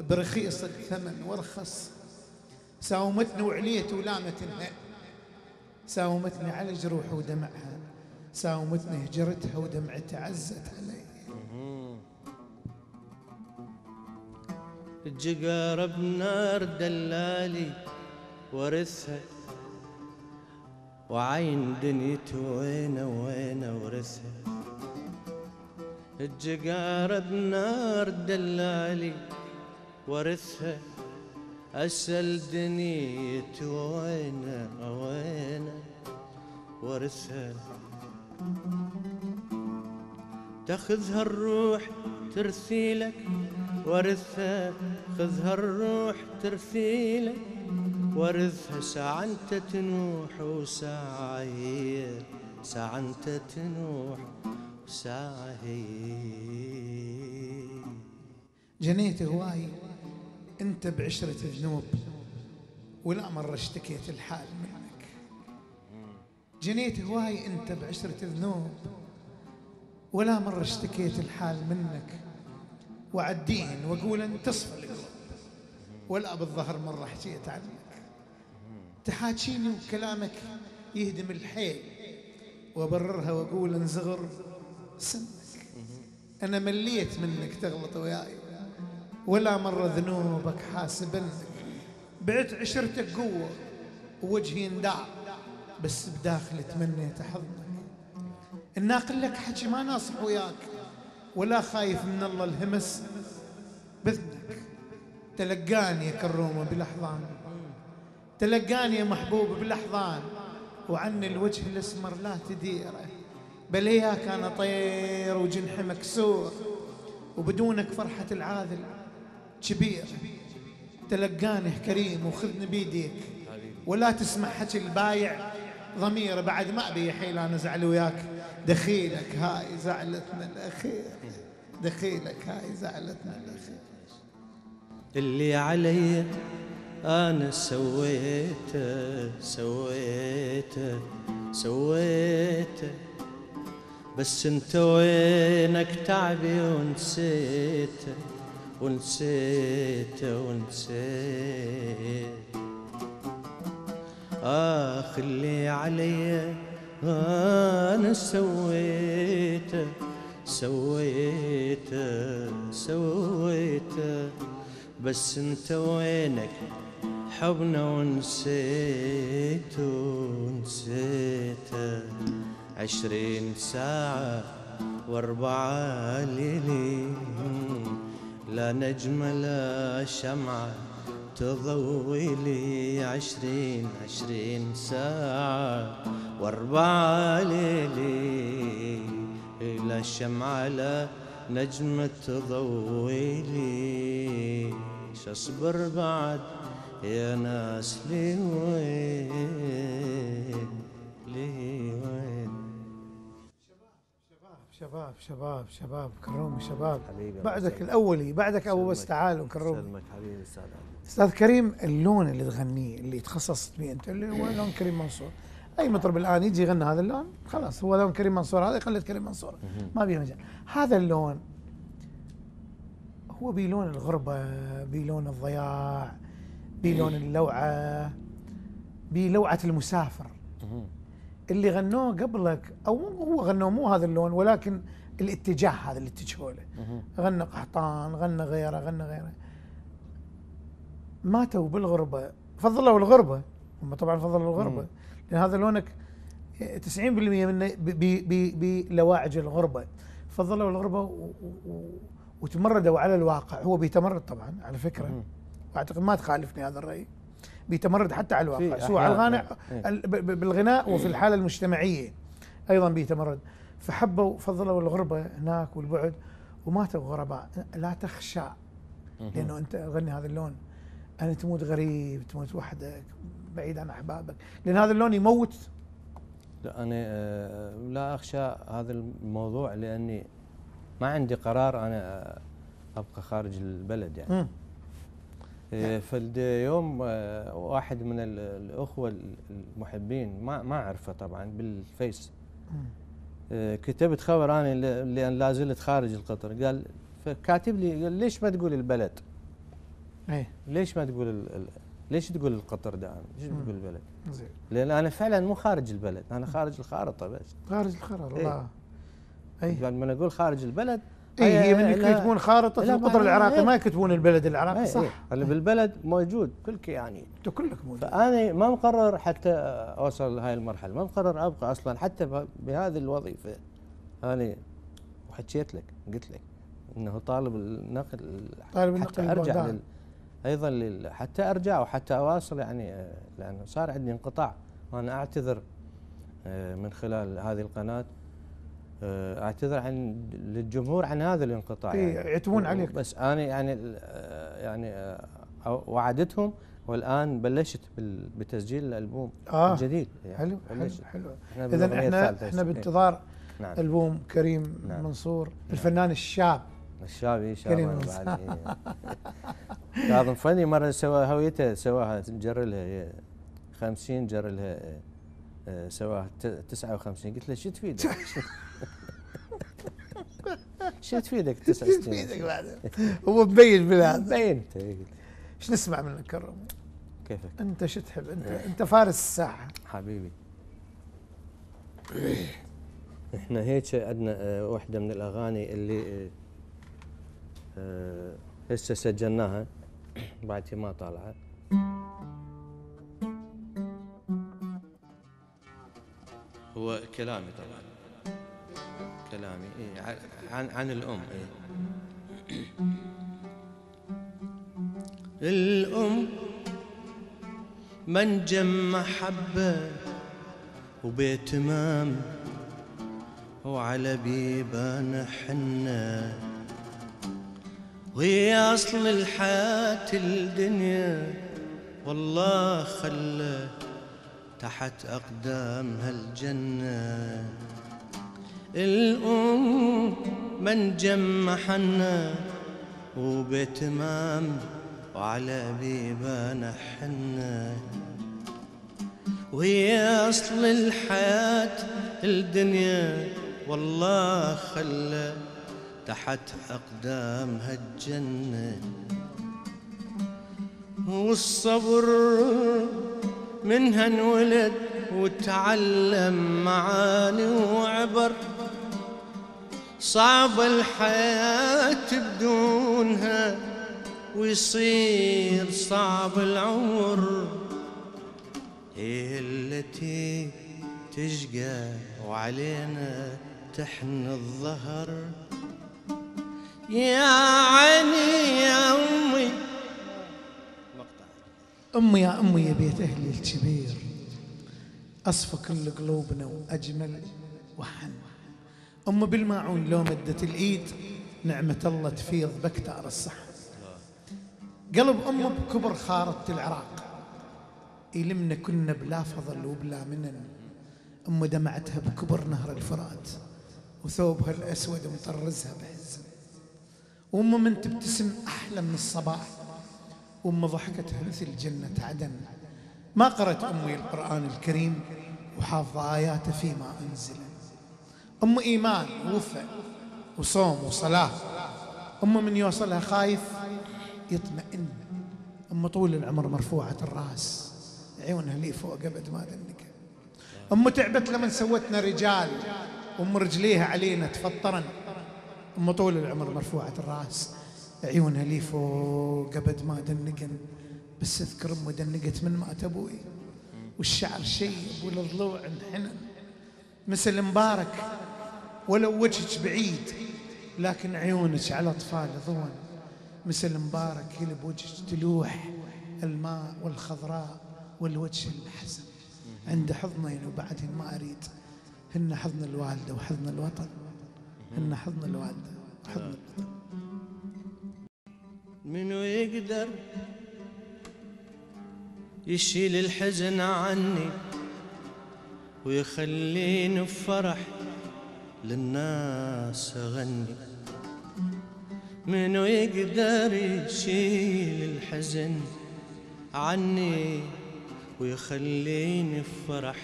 برخيص الثمن وارخص ساومتني وعليت ولامت ساومتني على جروح ودمعها. ساومتني هجرتها ودمعتها عزت علي. الجقار بنار دلالي ورثها. وعين دنيته وين وين ورثها. الجقار بنار دلالي ورثها. أسأل دنيته وين وين ورثها تأخذها الروح ترثيلك ورثها خذها الروح ترثيلك ورثها ساعة انت تنوح وساعة هي ساعة انت تنوح وساعة هي جنيت هواي. انت بعشرة ذنوب ولا مرة اشتكيت الحال منك. جنيت هواي انت بعشرة ذنوب. ولا مرة اشتكيت الحال منك. وعدين واقول ان تصفى ولا بالظهر مرة حكيت عنك. تحاكيني وكلامك يهدم الحيل. وابررها واقول انزغر سنك. أنا مليت منك تغلط وياي. ولا مرة ذنوبك حاسبنك بعت عشرتك قوة ووجهي انداع بس بداخلي تمنيت حضنك الناقل لك حكي ما ناصح وياك ولا خايف من الله الهمس بذنك. تلقاني يا كرومة بلحظان تلقاني يا محبوب بلحظان وعني الوجه الأسمر لا تديره بل اياك أنا طير وجنحي مكسور وبدونك فرحة العاذل. كبير. تلقاني كريم وخذني بيديك. ولا تسمع حكي البايع ضمير بعد ما أبي حيل أنا زعل وياك. دخيلك هاي زعلتنا الأخير. دخيلك هاي زعلتنا الأخير. اللي علي أنا سويته سويته سويته بس أنت وينك تعبي ونسيته ونسيته ونسيته آخ اللي علي أنا سويته سويته سويته بس انت وينك حبنا ونسيته ونسيته عشرين ساعة وأربعة ليلين. لا نجمة لا شمعة تضوي لي عشرين عشرين ساعة واربعة ليلي. لا شمعة لا نجمة تضوي لي. اصبر بعد يا ناس لي وين لي وين شباب شباب شباب كرومي شباب. حبيبي بعدك الأولي بعدك أبو بس سلمك. تعال وكرومي سلمك حبيبي أستاذ علي. أستاذ كريم اللون اللي تغنيه اللي تخصصت به أنت اللي هو لون كريم منصور. أي مطرب الآن يجي يغني هذا اللون؟ خلاص هو لون كريم منصور هذا يخلد كريم منصور. ما بيه مجال. هذا اللون هو بلون الغربة بلون الضياع بلون اللوعة بلوعه المسافر. اللي غنوه قبلك أو هو غنوه مو هذا اللون ولكن الاتجاه هذا اللي اتجهوا له. غنى قحطان غنى غيره غنى غيره. ماتوا بالغربة. فضلوا الغربة. هم طبعا فضلوا الغربة. مم. لأن هذا لونك 90% منه بلواعج الغربة. فضلوا و- و- وتمردوا على الواقع. هو بيتمرد طبعا على فكرة. مهم. واعتقد ما تخالفني هذا الرأي. بيتمرد حتى على الواقع. سواء على الغناء إيه. بالغناء وفي الحالة المجتمعية أيضا بيتمرد. فحبوا فضلوا الغربة هناك والبعد وماتوا غرباء لا تخشى. لأنه أنت غني هذا اللون. أنا تموت غريب تموت وحدك بعيد عن أحبابك. لأن هذا اللون يموت. لا أنا آه، لا أخشى هذا الموضوع لأني ما عندي قرار أنا آه، أبقى خارج البلد يعني. مم. آه، فلد يوم آه، واحد من ال- الأخوة المحبين ما ما أعرفه طبعا بالفيس. آه، كتبت خبر أنا لأن لا زلت خارج القطر قال فكاتب لي قال ليش ما تقول البلد؟ إيه ليش ما تقول ال- ليش تقول القطر دائما؟ ليش. تقول البلد؟ زين لأن أنا فعلا مو خارج البلد أنا خارج الخارطة بس خارج القرار إيه. الله اي لما أقول خارج البلد اي هي من لا- يكتبون خارطة القطر العراقي إيه. ما يكتبون البلد العراقي إيه، صح إيه. اللي بالبلد موجود كلك يعني أنتم كلكم موجود فأنا ما مقرر حتى أوصل لهاي المرحلة ما مقرر أبقى أصلا حتى بهذه الوظيفة أنا وحكيت لك قلت لك إنه طالب النقل طالب النقل حتى أرجع. لل أيضا لل حتى أرجع وحتى أواصل يعني آه، لأنه صار عندي انقطاع وأنا أعتذر آه، من خلال هذه القناة اعتذر عن للجمهور عن هذا الانقطاع إيه، يعني يعتبون عليك. بس أنا يعني آه، يعني آه، وعدتهم والآن بلشت بتسجيل الألبوم آه الجديد يعني حلو حلو بلشت. حلو اذا إحنا إحنا هسه. بانتظار إيه، نعم ألبوم كريم نعم. منصور الفنان الشاب الشاب ان شاء كريم منصور. بعد إيه. كاظم فني مرة سوى هويته سواها جر لها هي 50 جر لها آه، آه، سواها ت- 59 قلت له شو تفيدك؟ <laughs> شو تفيدك 69 إيدك بعد؟ هو مبين بالهذا. بين أنت. إيش نسمع منك كرم كيفك؟ أنت شو تحب؟ انت أنت فارس الساحة. حبيبي. إحنا هيك عندنا آه، واحدة من الأغاني اللي آه، آه، هسه سجلناها. بعد ما طالعة. هو كلامي طبعا. كلامي. إيه عن عن الأم إيه. الأم من جمع حبة وبيت مام وعلى بيبان حنه وهي أصل الحياة الدنيا والله خلى تحت أقدامها الجنة. الأم من جمع حنا وبتمام وعلى بيبان حنة وهي أصل الحياة الدنيا والله خلى تحت أقدامها الجنة. والصبر منها انولد وتعلم معاني وعبر صعب الحياة بدونها ويصير صعب العمر. هي التي تشقى وعلينا تحن الظهر؟ يا عيني يا أمي. أمي يا أمي يا بيت أهلي الكبير. أصفى كل قلوبنا وأجمل وحن. أم بالماعون لو مدت الإيد نعمة الله تفيض بكتار الصحن قلب أم بكبر خارطة العراق. يلمنا كنا بلا فضل وبلا منن. أم دمعتها بكبر نهر الفرات وثوبها الأسود مطرزها بحزن وأم من تبتسم أحلى من الصباح وأم ضحكتها مثل جنة عدن. ما قرأت أمي القرآن الكريم وحافظة آياته فيما أنزل. أم إيمان ووفاء وصوم وصلاة. أم من يوصلها خايف يطمئن. أم طول العمر مرفوعة الرأس. عيونها لي فوق أبد ما دنك أم تعبت لمن سوتنا رجال أم رجليها علينا تفطرن. أم طول العمر مرفوعة الرأس. عيونها لي فوق أبد ما دنقن بس أذكر أم دنقت من مات أبوي والشعر شيب والضلوع انحنن. مثل مبارك ولو وجهك بعيد لكن عيونك على أطفال ضون مثل مبارك هي بوجهك تلوح الماء والخضراء والوجه الحسن عند حضنين وبعدهن ما أريد هن حضن الوالدة وحضن الوطن. هن حضن الوالدة وحضن الوطن. منو يقدر يشيل الحزن عني ويخليني بفرح؟ للناس أغني منو يقدر يشيل الحزن عني ويخليني بفرح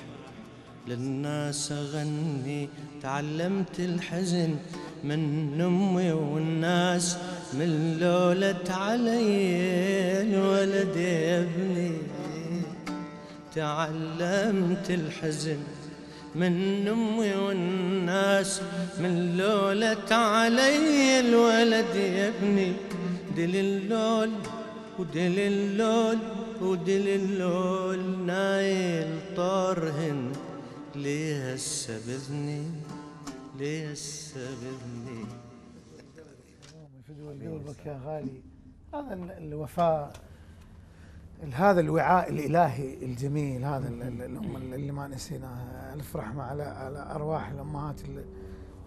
للناس أغني تعلمت الحزن من أمي والناس من لولت علي الولد يا ابني. تعلمت الحزن من أمي والناس من لولت علي الولد يا ابني. دل اللول ودل اللول ودل اللول نايل طارهن ليه هسه بذني؟ ليه هسه بذني؟ فدوى قلبك يا غالي. هذا ال- الوفاء. ال- هذا الوعاء الإلهي الجميل هذا ال- ال- الأم اللي ما نسيناها ألف رحمة على على أرواح الأمهات اللي,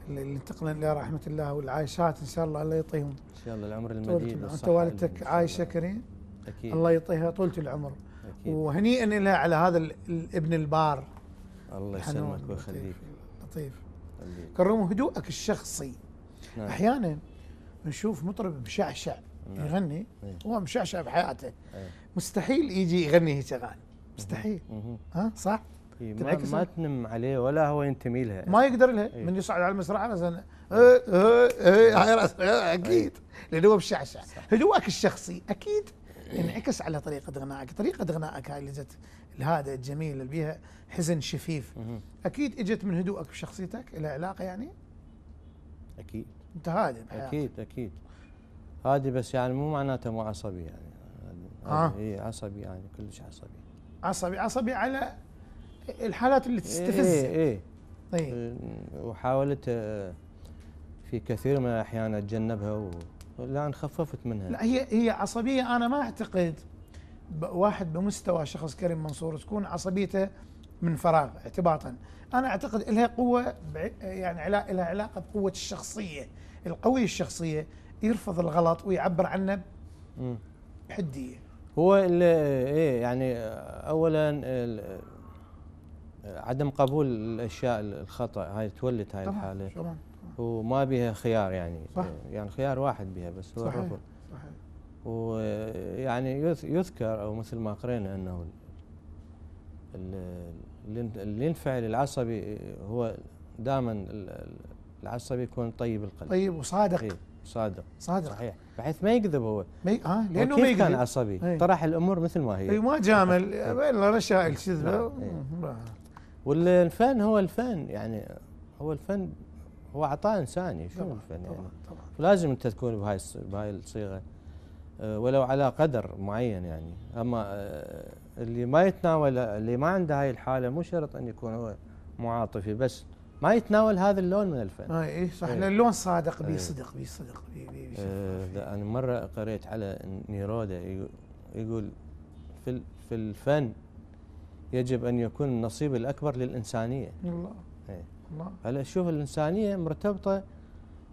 اللي انتقلن إلى رحمة الله والعايشات إن شاء الله الله يعطيهم إن شاء الله العمر المديد إن والدتك الله. كريم؟ أكيد. الله يعطيها طولة العمر. أكيد. وهنيئا لها على هذا ال- الابن البار. الله يسلمك ويخليك. لطيف. لطيف. يخليك. كرم هدوءك الشخصي. نعم. أحيانا نشوف مطرب مشعشع نعم. يغني إيه. هو مشعشع بحياته. إيه. مستحيل يجي يغني هيك أغاني. مستحيل. ها؟ صح؟ إيه، ما, ما تنم عليه ولا هو ينتمي لها ما يقدر لها. إيه. من يصعد على المسرح مثلا إيه، إيه، أكيد. لأنه هو مشعشع. هدوءك الشخصي أكيد. ينعكس على طريقة غنائك، طريقة غنائك هاي اللي جت الهادئة الجميلة اللي بيها حزن شفيف،. أكيد إجت من هدوءك بشخصيتك لها علاقة يعني؟ أكيد. أنت هادئ بحياتك. أكيد أكيد. هذه بس يعني مو معناته مو عصبي يعني. آه. اي عصبي يعني كلش عصبي. عصبي عصبي على الحالات اللي اي تستفز. اي اي وحاولت آه، في كثير من الأحيان أتجنبها و... الان خففت منها. لا هي هي عصبية. أنا ما أعتقد واحد بمستوى شخص كريم منصور تكون عصبيته من فراغ اعتباطا. أنا أعتقد لها قوة يعني لها علاقة بقوة الشخصية القوي الشخصية. يرفض الغلط ويعبر عنه. بحدية. هو إيه يعني اولا عدم قبول الأشياء الخطأ هاي تولد هاي طبعا الحالة. طبعا وما بها خيار يعني. صح. يعني خيار واحد بها بس هو صحيح الرفض. صحيح. ويعني يذ- يذكر أو مثل ما قرينا أنه ال- ال- الانفعال العصبي هو دائما العصبي يكون طيب القلب. طيب وصادق. إيه، صادق. صادق. صحيح. بحيث ما يكذب هو. مي... آه هو لأنه ما كيف كان يكذب عصبي إيه. طرح الأمور مثل ما هي. اي ما جامل. الا رشائل كذبه. والفن هو الفن يعني هو الفن هو عطاء انساني شو طبعا الفن يعني. طبعا. طبعا لازم أنت تكون بهاي بهاي الصيغة. أه، ولو على قدر معين يعني. أما أه، اللي ما يتناول اللي ما عنده هاي الحالة مو شرط أن يكون هو معاطفي بس ما يتناول هذا اللون من الفن آه اي صح إيه. اللون صادق بي إيه. صدق بي صدق بي. ذا أنا مرة قريت على نيرودا يقول- في في الفن يجب أن يكون النصيب الأكبر للإنسانية الله إيه. الله هلا شوف الإنسانية مرتبطة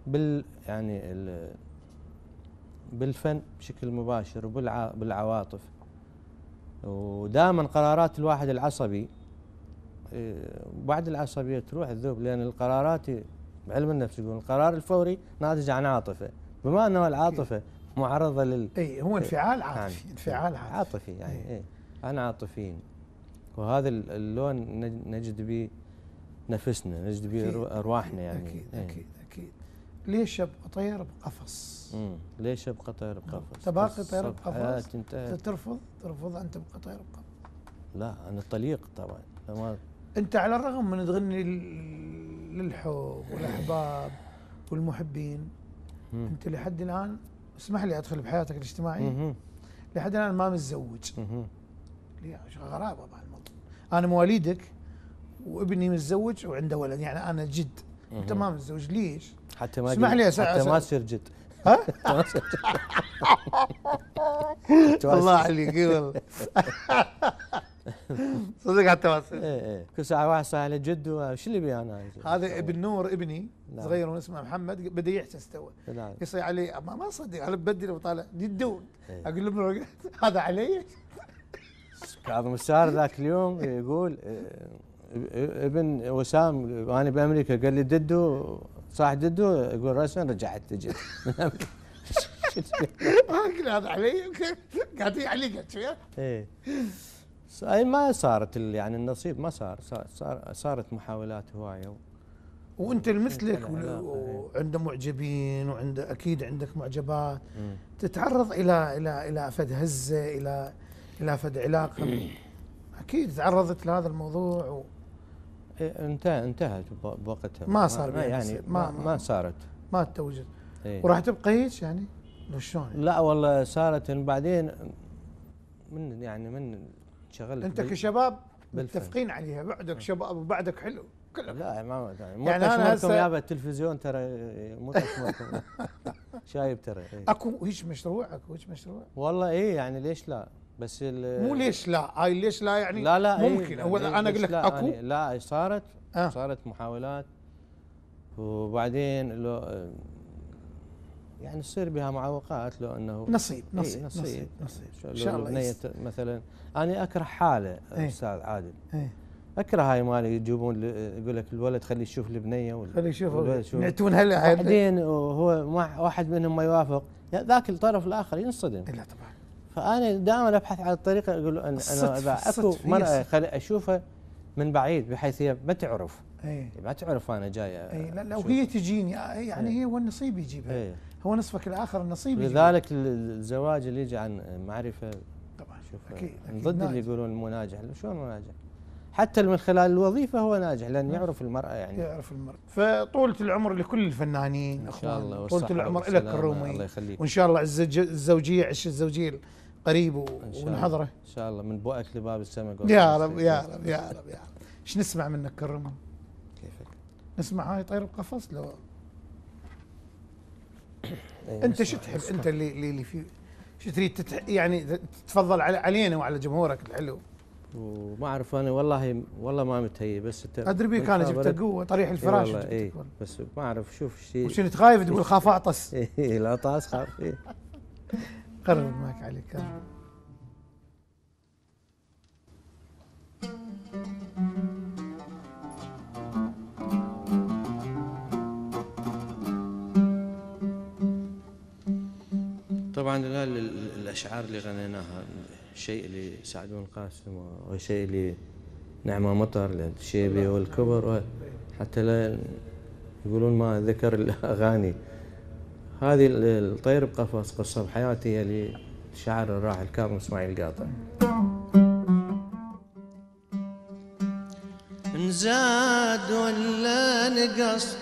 بال يعني ال- بالفن بشكل مباشر وبالعواطف ودائما قرارات الواحد العصبي إيه، بعد العصبية تروح تذوب لأن القرارات بعلم النفس يقول القرار الفوري ناتج عن عاطفة. بما أنه العاطفة معرضة لل اي هو انفعال يعني عاطفي انفعال عاطفي. عاطفي يعني إيه. إيه. إحنا عاطفيين. وهذا ال- اللون نج- نجد به نفسنا نجد به أكيد، ارواحنا يعني. أكيد إيه. أكيد أكيد. ليش ابقى طير بقفص. ليش ابقى طير بقفص؟ تباقي طير بقفص؟ ترفض؟ ترفض أن تبقى طير بقفص؟ لا أنا طليق طبعا. انت على الرغم من تغني لل- للحب والاحباب والمحبين مم. انت لحد الآن اسمح لي أدخل بحياتك الاجتماعية. لحد الآن ما متزوج. غرابة بهالموضوع أنا مواليدك وابني متزوج وعنده ولد. يعني أنا جد. أنت. ما متزوج. ليش؟ حتى ما اسمح لي أسأل- حتى ما. تصير جد. ها؟ <laughs> الله عليك والله <laughs> <laughs> صدق حتى ما تصير. إيه إيه. كل ساعة واحد صاير له جد وش اللي بي أنا هذا ابن نور ابني نعم. صغير اسمه محمد بدا يحسس تو. نعم. يصير علي ما ما اصدق أنا ببدل وطالع جدون إيه. أقول له <laughs> هذا علي؟ <laughs> كاظم السار ذاك اليوم يقول آه، ابن وسام أنا بأمريكا قال لي ددو صاح ددو يقول رسما رجعت تجي. من أمريكا أقول هذا علي قاعد يعلق إيه. أي ما صارت يعني النصيب ما صار صار- صار صارت محاولات هواية وأنت مثلك وعنده معجبين وعنده أكيد عندك معجبات. تتعرض إلى إلى إلى فد هزة إلى إلى فد علاقة. <clears throat> أكيد تعرضت لهذا الموضوع و... إيه، انتهى انتهت بو- بوقتها. ما صار يعني نصيب، ما, ما- ما صارت. ما تتوجد إيه. وراح تبقى هيك يعني؟ لو شلون؟ يعني؟ لا والله صارت بعدين من يعني من شغلت أنت كشباب. متفقين عليها بعدك شباب وبعدك حلو. كلهم. لا ما يعني يعني يعني أنا هسه- يابا التلفزيون ترى مو تشمركم <laughs> شايب ترى إيه. أكو هيك مشروع اكو هيك مشروع والله إيه يعني ليش لا؟ بس مو ليش لا؟ هاي ليش لا يعني لا لا إيه، ممكن. هو ليش- أنا أقول لك أكو. يعني لا صارت آه. صارت محاولات. وبعدين لو يعني تصير بها معوقات لو انه نصيب إيه، نصيب نصيب نصيب إن لو شاء الله مثلا أنا أكره حالة إيه. أستاذ عادل إيه. أكره هاي مالي يجيبون يقول لك الولد خليه يشوف البنيه وال- خلي يشوف. نعتون هلا بعدين هو ما واحد منهم ما يوافق ذاك الطرف الآخر ينصدم لا طبعا فأنا دائما أبحث عن الطريقة أقول له أنا إذا أكو هي. خلي أشوفها من بعيد بحيث هي ما تعرف إي ما تعرف أنا جاي إي لا أشوف. وهي تجيني يعني. هي والنصيب يجيبها إيه. هو نصفك الآخر النصيب لذلك ال- الزواج اللي يجي عن معرفة طبعا شوف أكيد أكيد ضد اللي. يقولون مو ناجح. شلون مو ناجح؟ حتى من خلال الوظيفة هو ناجح لأن يعرف المرأة يعني. يعرف المرء فطولة العمر لكل الفنانين إن شاء الله طولة العمر لك الرومي الله يخليك. وإن شاء الله الزوج الزوجية عش إن شاء الله. ونحضره إن شاء الله من بؤك لباب السماء. يا رب يا رب يا رب يا رب. إيش نسمع منك كرم كيفك؟ نسمع هاي طير بقفص لو أنت نسمع- شو تحب. أنت اللي اللي, في شو تريد تتح يعني تتفضل على علينا وعلى جمهورك الحلو وما أعرف أنا والله والله ما متهيئ بس أنت أدري بيك أنا جبت قوه طريح الفراش إي والله. بس ما أعرف شوف شيء وشنو تخايف تقول <laughs> خاف اعطس إي لا طاس خاف إيه. قرب المايك عليك طبعا لا ال- ال- الأشعار اللي غنيناها شيء لسعدون القاسم وشيء لنعمة مطر للشيبي والكبر حتى لا يقولون ما ذكر الأغاني. هذه ال- الطير بقفص قصه بحياتي هي للشاعر الراحل كاظم إسماعيل قاطع. نزاد ولا نقص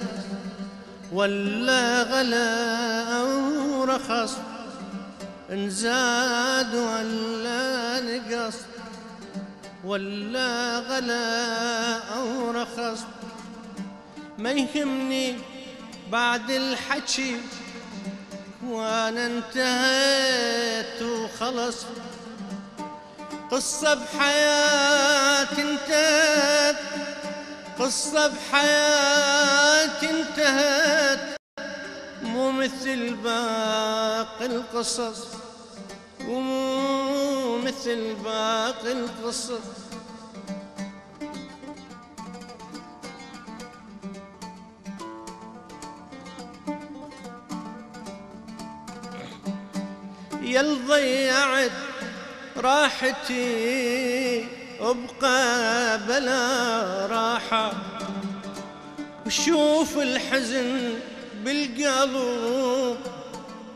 ولا غلا أو رخص. نزاد ولا نقص ولا غلا أو رخص. ما يهمني بعد الحكي وأنا انتهيت وخلص. قصة بحياتي انتهت قصة بحياتي انتهت. مثل باقي القصص ومو مثل باقي القصص. يل ضيعت راحتي أبقى بلا راحة. وشوف الحزن بالقلب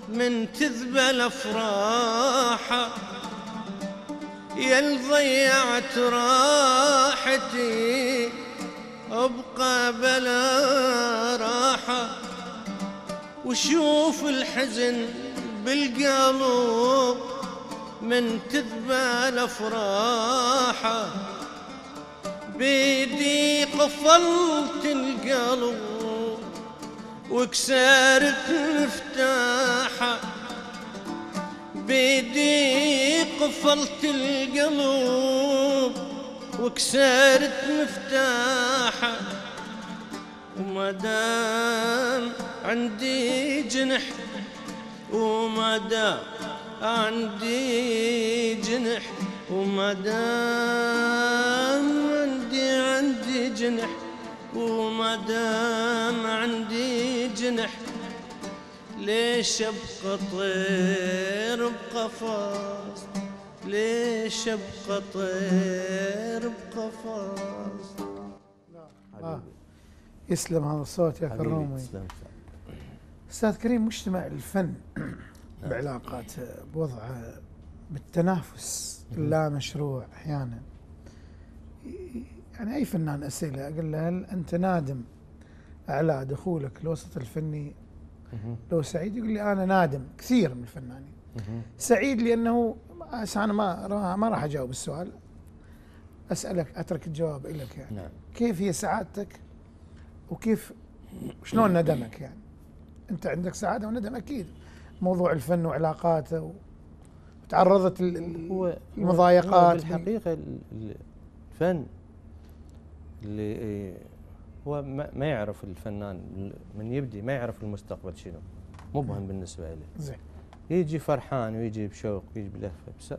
من تذبل افراحه يل ضيعت راحتي أبقى بلا راحة. وشوف الحزن بالقلب من تذبل افراحه بيدي قفلت القلب وكسرت مفتاحه بيدي قفلت القلب وكسرت مفتاحه وما دام عندي جنح وما دام عندي جنح وما دام عندي عندي جنح وما دام عندي جنح ليش أبقى طير بقفص؟ ليش أبقى طير بقفص؟ آه. يسلم هذا الصوت يا كرومي. أستاذ كريم مجتمع الفن بعلاقاته بوضعه بالتنافس اللا مشروع أحيانا. يعني أي فنان أسئلة أقول له هل أنت نادم على دخولك الوسط الفني. لو سعيد يقول لي أنا نادم كثير من الفنانين. سعيد لأنه أنا ما ما راح أجاوب السؤال. أسألك أترك الجواب لك يعني نعم. كيف هي سعادتك؟ وكيف شلون ندمك يعني؟ أنت عندك سعادة وندم أكيد. موضوع الفن وعلاقاته وتعرضت ال- ال- هو المضايقات هو بال- بالحقيقة ال- ال- الفن اللي هو ما يعرف الفنان من يبدي ما يعرف المستقبل شنو. مبهم بالنسبة له زين. يجي فرحان ويجي بشوق ويجي بلهفة. بس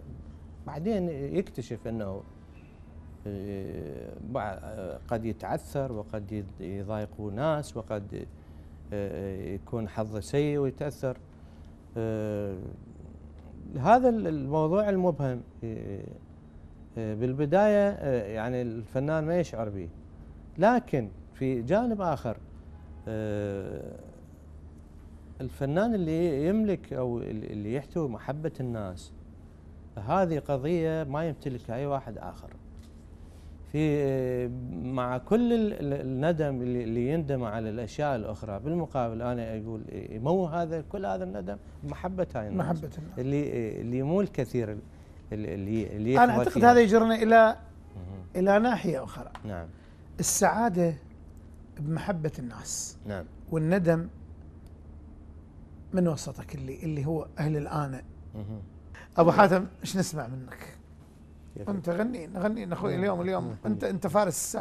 بعدين يكتشف إنه إيه، بع- قد يتعثر وقد يض- يضايقه ناس وقد إيه، يكون حظه سيء ويتأثر. آه، هذا ال- الموضوع المبهم بالبداية آه، يعني الفنان ما يشعر به لكن في جانب آخر آه، الفنان اللي يملك أو اللي يحتوي محبة الناس. هذه قضية ما يمتلكها أي واحد آخر. في مع كل ال- ال- الندم اللي يندم على الأشياء الأخرى بالمقابل أنا أقول مو هذا كل هذا الندم محبة هاي الناس. محبة الناس. اللي اللي مو الكثير اللي اللي, أنا أعتقد. هذا يجرنا إلى. إلى ناحية أخرى. نعم. السعادة بمحبة الناس. نعم. والندم من وسطك اللي اللي هو أهل الآن. أبو حاتم إيش نسمع منك؟ أنت غني غني. أخوي اليوم اليوم. أنت أنت فارس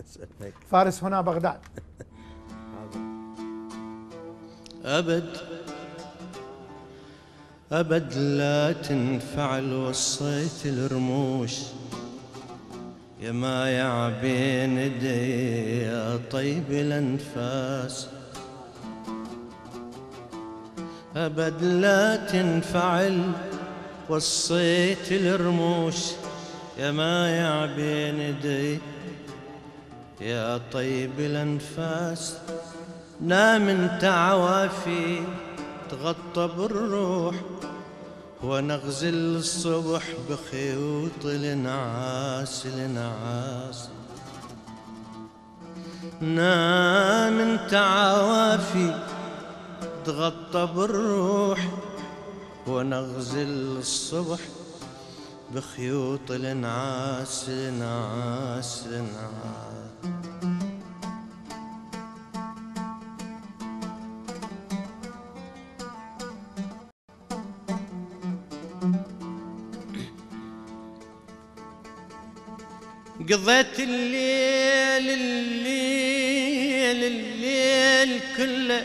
أسألك. <laughs> فارس هنا بغداد. أبد أبد لا تنفعل وصيت الرموش. يا مايع بين يدي يا طيب الأنفاس. أبد لا تنفعل وصيت الرموش. يا مايع بين يدي يا طيب الأنفاس. نام انت عوافي تغطى بالروح. ونغزل الصبح بخيوط الانعاس الانعاس نام انت عوافي تغطى بالروح. ونغزل الصبح بخيوط الانعاس الانعاس الانعاس قضيت الليل الليل الليل كله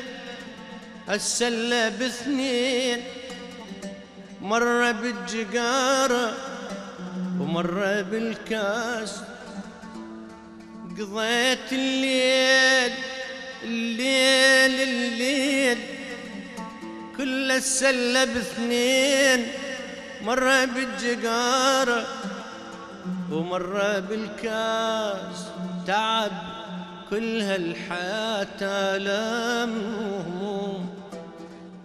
السلة باثنين مرة بالجقارة ومرة بالكاس. قضيت الليل الليل الليل كل السلة باثنين مرة بالجقارة ومرة بالكاس تعب كل هالحياة آلام وهموم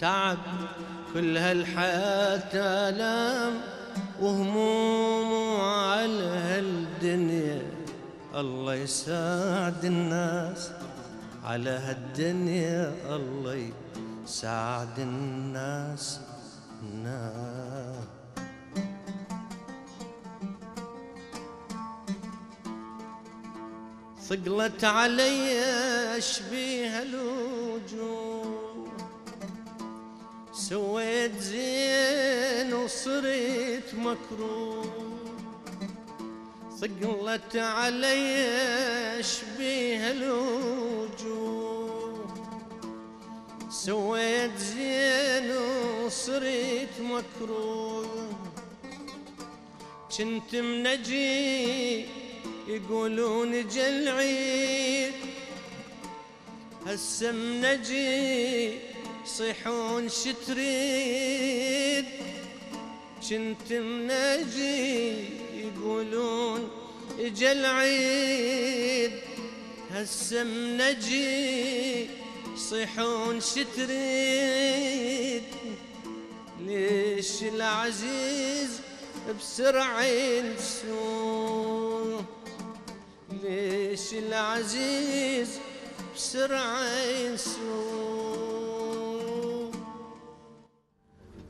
تعب كل هالحياة آلام وهموم على هالدنيا الله يساعد الناس. على هالدنيا الله يساعد الناس. الناس ثقلت علي أشبيه الوجوه سويت زين وصرت مكروه. ثقلت علي أشبيه الوجوه سويت زين وصرت مكروه. كنت منجي يقولون جل عيد هسه منجي يصيحون شتريد كنت منجي يقولون اجا العيد هسه منجي يصيحون شتريد ليش العزيز بسرعة ينسون؟ العزيز بسرعة ينسون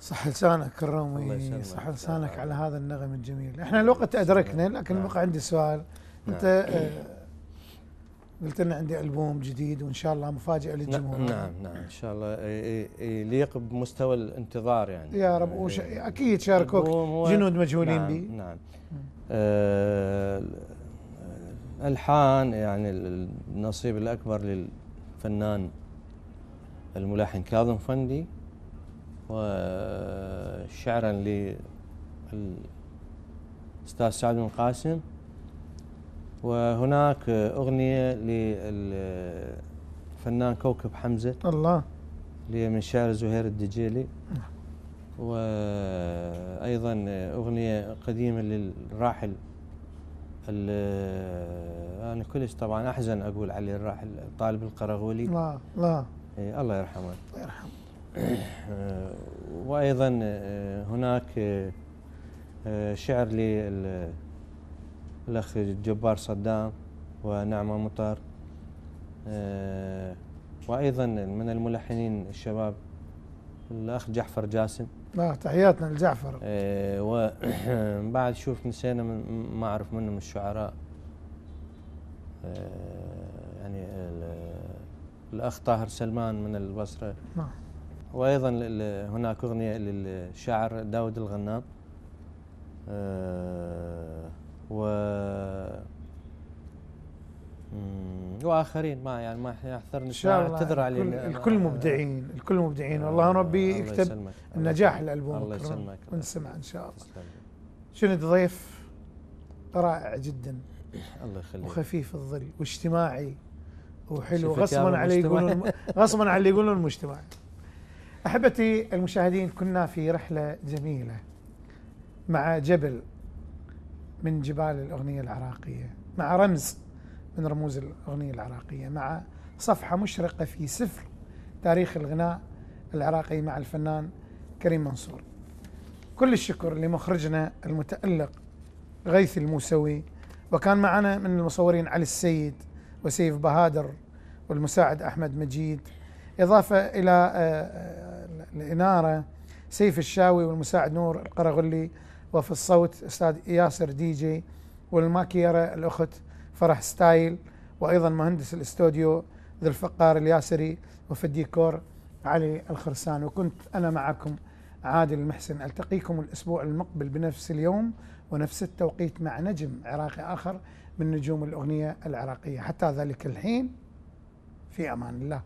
صح لسانك الرومي. صح لسانك على هذا النغم الجميل. إحنا الوقت أدركنا لكن نعم. بقى عندي سؤال. نعم. أنت آه، قلت لنا عندي ألبوم جديد وإن شاء الله مفاجأة للجمهور. نعم نعم إن شاء الله. يليق بمستوى الانتظار يعني. يا رب وش أكيد شاركوك جنود مجهولين نعم بي. نعم. آه، الالحان يعني النصيب الأكبر للفنان الملحن كاظم فندي وشعرا للأستاذ سعد بن قاسم. وهناك أغنية للفنان كوكب حمزة الله. اللي هي من شعر زهير الدجيلي. وأيضا أغنية قديمة للراحل أنا كلش طبعا أحزن أقول عليه الراحل طالب القرغولي. لا لا. إيه الله يرحمه. الله يرحمه. آه، <clears throat> وأيضا آه، هناك آه، شعر للاخ جبار صدام ونعمة مطر. وأيضا من الملحنين الشباب الأخ جعفر جاسم. آه تحياتنا لجعفر. وبعد <clears throat> شوف نسينا من ما أعرف منه من الشعراء يعني الأخ طاهر سلمان من البصرة. نعم. وأيضا هناك أغنية للشاعر داود الغنام. أه و وآخرين ما يعني ما يحضرني إن شاء الله اعتذر علينا الكل مبدعين الكل مبدعين. آه والله ربي يكتب النجاح الالبوم الله يسلمك. ونسمع إن شاء الله. شنو ضيف رائع جدا. الله يخليك. وخفيف الظل واجتماعي وحلو. غصبا على يقولون <laughs> غصبا على اللي يقولون المجتمع. أحبتي المشاهدين كنا في رحلة جميلة مع جبل من جبال الأغنية العراقية مع رمز من رموز الأغنية العراقية مع صفحة مشرقة في سفر تاريخ الغناء العراقي مع الفنان كريم منصور. كل الشكر لمخرجنا المتألق غيث الموسوي وكان معنا من المصورين علي السيد وسيف بهادر والمساعد أحمد مجيد. إضافة إلى آه، آه، الإنارة سيف الشاوي والمساعد نور القرغلي وفي الصوت أستاذ ياسر دي جي والماكييرة الأخت فرح ستايل وأيضا مهندس الاستوديو ذو الفقار الياسري وفي الديكور علي الخرسان. وكنت أنا معكم عادل المحسن. ألتقيكم الأسبوع المقبل بنفس اليوم ونفس التوقيت مع نجم عراقي آخر من نجوم الأغنية العراقية. حتى ذلك الحين في أمان الله.